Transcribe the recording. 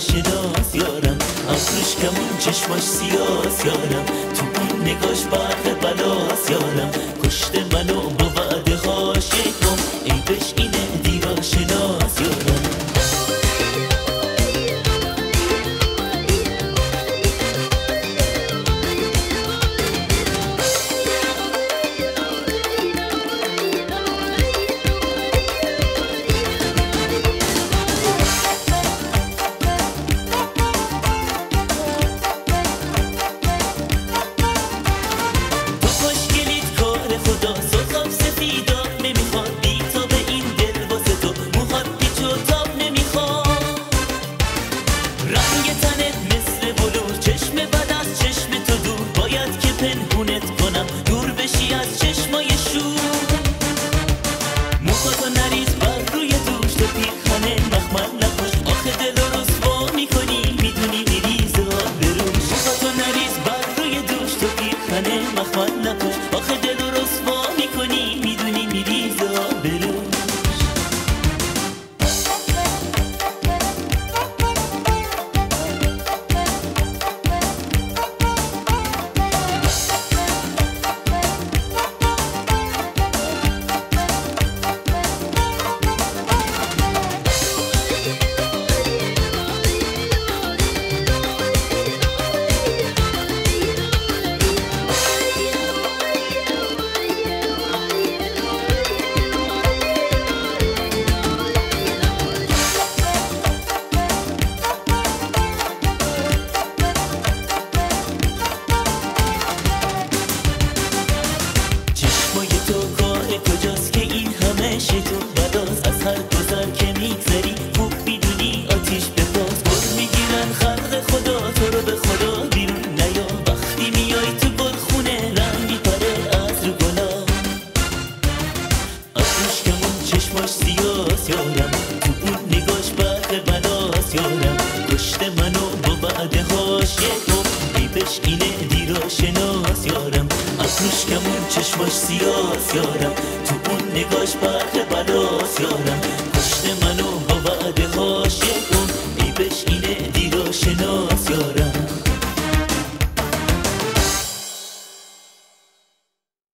شناس یارم. ابروش کمون چشماش سیاس یارم. تو اون نگاش برق بلاس یارم. پشت هر گذر که میگذری. خوب می‌دونی آتیش به پاس گل می‌گیرن. خلق خدا تو رو به خدا بیرون نیا. وقتی میای تو گل خونه رنگ میپره از رو گلا ابروش کمون چشماش سیاس یارم. تو اون نگاش برق بلاس یارم. پشت منو با بعد خاشقم عیبش اینه دیرا شناس یارم. ابروش کمون چشماش سیاس یارم تو اون نگاش برق بلاس یارم پشت منو با عیبش اینه دیرا شناس یارم